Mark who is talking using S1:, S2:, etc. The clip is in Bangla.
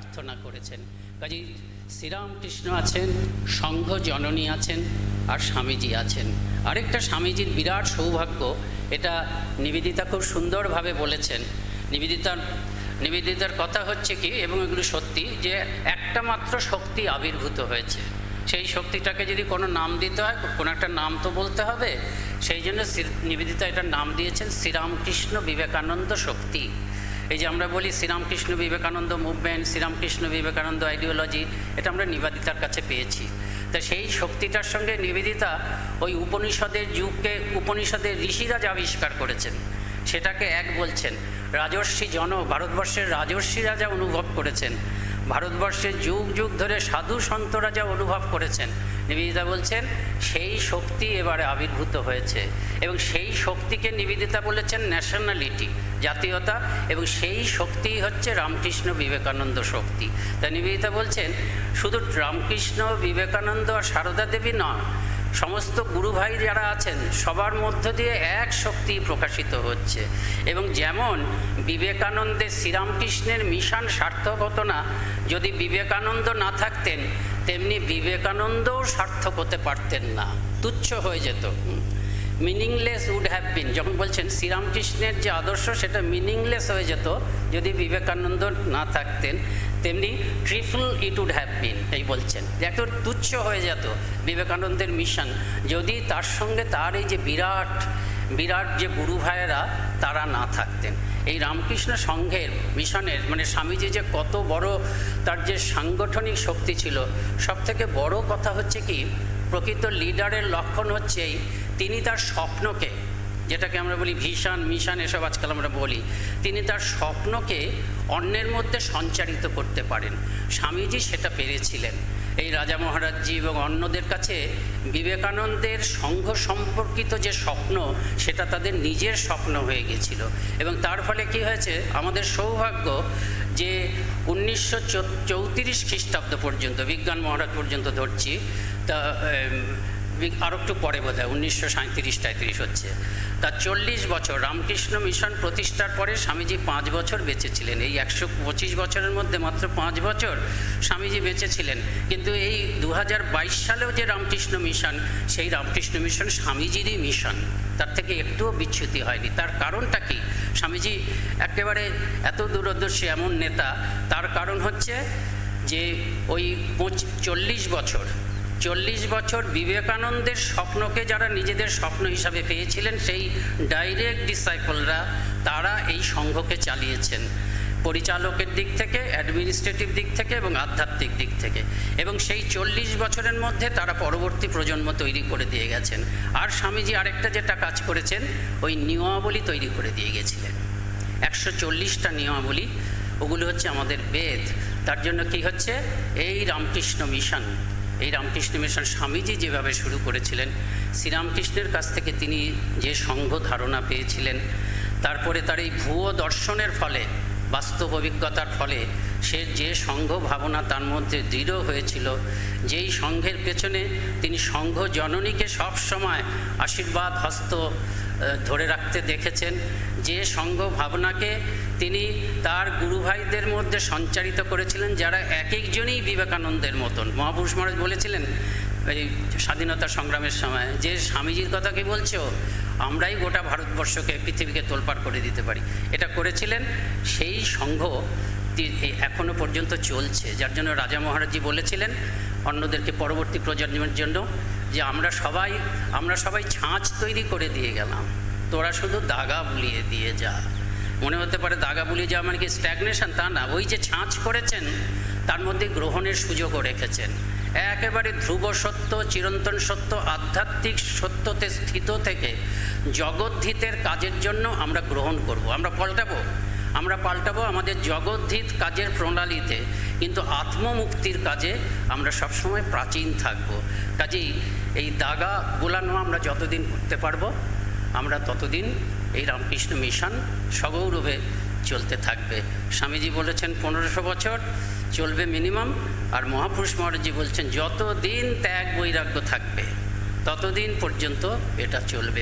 S1: প্রার্থনা করেছেন। কাজী শ্রীরামকৃষ্ণ আছেন, সংঘ জননী আছেন আর স্বামীজি আছেন। আরেকটা স্বামীজির বিরাট সৌভাগ্য, এটা নিবেদিতা খুব সুন্দরভাবে বলেছেন। নিবেদিতার নিবেদিতার কথা হচ্ছে কি, এবং এগুলো সত্যি, যে একটা মাত্র শক্তি আবির্ভূত হয়েছে। সেই শক্তিটাকে যদি কোনো নাম দিতে হয়, কোনো একটা নাম তো বলতে হবে। সেই জন্য নিবেদিতা এটার নাম দিয়েছেন শ্রীরামকৃষ্ণ বিবেকানন্দ শক্তি। এই যে আমরা বলি শ্রীরামকৃষ্ণ বিবেকানন্দ মুভমেন্ট, শ্রীরামকৃষ্ণ বিবেকানন্দ আইডিওলজি, এটা আমরা নিবেদিতার কাছে পেয়েছি। তা সেই শক্তিটার সঙ্গে নিবেদিতা ওই উপনিষদের যুগকে, উপনিষদের ঋষিরা যা আবিষ্কার করেছেন, সেটাকে এক বলছেন। রাজর্ষি জন, ভারতবর্ষের রাজর্ষিরা যা অনুভব করেছেন ভারতবর্ষের যুগ যুগ ধরে সাধু সন্তরা যা অনুভব করেছেন। নিবেদিতা বলছেন, সেই শক্তি এবারে আবির্ভূত হয়েছে এবং সেই শক্তিকে নিবেদিতা বলেছেন ন্যাশনালিটি জাতীয়তা এবং সেই শক্তি হচ্ছে রামকৃষ্ণ বিবেকানন্দ শক্তি। তা নিবেদিতা বলছেন, শুধু রামকৃষ্ণ, বিবেকানন্দ আর সারদা দেবী নয় সমস্ত গুরু ভাই যারা আছেন, সবার মধ্য দিয়ে এক শক্তি প্রকাশিত হচ্ছে। এবং যেমন বিবেকানন্দের শ্রীরামকৃষ্ণের মিশন সার্থক হতো না, যদি বিবেকানন্দ না থাকতেন, তেমনি বিবেকানন্দও সার্থক হতে পারতেন না। তুচ্ছ হয়ে যেত। মিনিংলেস উড হ্যাভ বিন যখন বলছেন শ্রীরামকৃষ্ণের যে আদর্শ, সেটা মিনিংলেস হয়ে যেত, যদি বিবেকানন্দ না থাকতেন, তেমনি triple it would have been এই বলছেন। যে এত তুচ্ছ হয়ে যেত বিবেকানন্দের মিশন যদি তার সঙ্গে তার এই যে বিরাট বিরাট যে গুরু ভাইয়েরা, তারা না থাকতেন। এই রামকৃষ্ণ সংঘের মিশনের মানে স্বামীজি যে কত বড় তার যে সাংগঠনিক শক্তি ছিল সব থেকে বড় কথা হচ্ছে কি প্রকৃত লিডারের লক্ষণ হচ্ছেই তিনি তার স্বপ্নকে, যেটাকে আমরা বলি ভিশন মিশন, এসব আজকাল আমরা বলি, তিনি তার স্বপ্নকে অন্যের মধ্যে সঞ্চারিত করতে পারেন। স্বামীজি সেটা পেরেছিলেন। এই রাজা মহারাজজি এবং অন্যদের কাছে বিবেকানন্দের সংঘ সম্পর্কিত যে স্বপ্ন, সেটা তাদের নিজের স্বপ্ন হয়ে গেছিল। এবং তার ফলে কি হয়েছে? আমাদের সৌভাগ্য যে উনিশশো চৌত্রিশ খ্রিস্টাব্দ পর্যন্ত, বিজ্ঞান মহারাজ পর্যন্ত ধরছি, তা আরও একটু পরে বোধ হয় উনিশশো সাঁত্রিশ টাঁত্রিশ হচ্ছে। তার চল্লিশ বছর, রামকৃষ্ণ মিশন প্রতিষ্ঠার পরে স্বামীজি পাঁচ বছর বেঁচেছিলেন। এই একশো পঁচিশ বছরের মধ্যে মাত্র পাঁচ বছর স্বামীজি বেঁচেছিলেন। কিন্তু এই দু হাজার বাইশ সালেও যে রামকৃষ্ণ মিশন, সেই রামকৃষ্ণ মিশন স্বামীজিরই মিশন। তার থেকে একটুও বিচ্যুতি হয়নি। তার কারণটা কি? স্বামীজি একেবারে এত দূরদর্শী এমন নেতা, তার কারণ হচ্ছে যে ওই চল্লিশ বছর চল্লিশ বছর বিবেকানন্দের স্বপ্নকে যারা নিজেদের স্বপ্ন হিসাবে পেয়েছিলেন, সেই ডাইরেক্ট ডিসাইপলরা তারা এই সংঘকে চালিয়েছেন। পরিচালকের দিক থেকে অ্যাডমিনিস্ট্রেটিভ দিক থেকে এবং আধ্যাত্মিক দিক থেকে। এবং সেই চল্লিশ বছরের মধ্যে তারা পরবর্তী প্রজন্ম তৈরি করে দিয়ে গেছেন। আর স্বামীজি আরেকটা যেটা কাজ করেছেন, ওই নিয়মাবলী তৈরি করে দিয়ে গেছিলেন। একশো চল্লিশটা নিয়মাবলী, ওগুলো হচ্ছে আমাদের বেদ। তার জন্য কি হচ্ছে? এই রামকৃষ্ণ মিশন। এই রামকৃষ্ণ মিশন স্বামীজি যেভাবে শুরু করেছিলেন, শ্রীরামকৃষ্ণের কাছ থেকে তিনি যে সংঘ ধারণা পেয়েছিলেন, তারপরে তার এই ভুয়ো দর্শনের ফলে, বাস্তব অভিজ্ঞতার ফলে সে যে সংঘ ভাবনা তার মধ্যে দৃঢ় হয়েছিল, যেই সংঘের পেছনে তিনি সংঘ জননীকে সবসময় আশীর্বাদ, হস্ত ধরে রাখতে দেখেছেন। যে সংঘ ভাবনাকে তিনি তার গুরু ভাইদের মধ্যে সঞ্চারিত করেছিলেন, যারা এক একজনই বিবেকানন্দের মতন। মহাপুরুষ মহারাজ বলেছিলেন এই স্বাধীনতা সংগ্রামের সময়, যে স্বামীজির কথা কি বলছো? আমরাই গোটা ভারতবর্ষকে, পৃথিবীকে তোলপাড় করে দিতে পারি। এটা করেছিলেন সেই সংঘ এখনও পর্যন্ত চলছে, যার জন্য রাজা মহারাজজি বলেছিলেন অন্যদেরকে পরবর্তী প্রজন্মের জন্য যে আমরা সবাই আমরা সবাই ছাঁচ তৈরি করে দিয়ে গেলাম। তোরা শুধু দাগা বুলিয়ে দিয়ে যা। মনে হতে পারে দাগা বুলিয়ে যাওয়া মানে কি স্ট্যাগনেশন তা না। ওই যে ছাঁচ করেছেন, তার মধ্যে গ্রহণের সুযোগও রেখেছেন। একেবারে ধ্রুব সত্য, চিরন্তন সত্য, আধ্যাত্মিক সত্যতে স্থিত থেকে জগদ্ধিতের কাজের জন্য আমরা গ্রহণ করব। আমরা পাল্টাবো। আমরা পাল্টাবো আমাদের জগদ্ধিত কাজের প্রণালীতে, কিন্তু আত্মমুক্তির কাজে আমরা সবসময় প্রাচীন থাকব। কাজেই এই দাগা গোলানো আমরা যতদিন করতে পারব, আমরা ততদিন এই রামকৃষ্ণ মিশন সগৌরবে চলতে থাকবে। স্বামীজি বলেছেন, পনেরোশো বছর চলবে মিনিমাম আর মহাপুরুষ মহারাজজি বলছেন, যতদিন ত্যাগ বৈরাগ্য থাকবে, ততদিন পর্যন্ত এটা চলবে।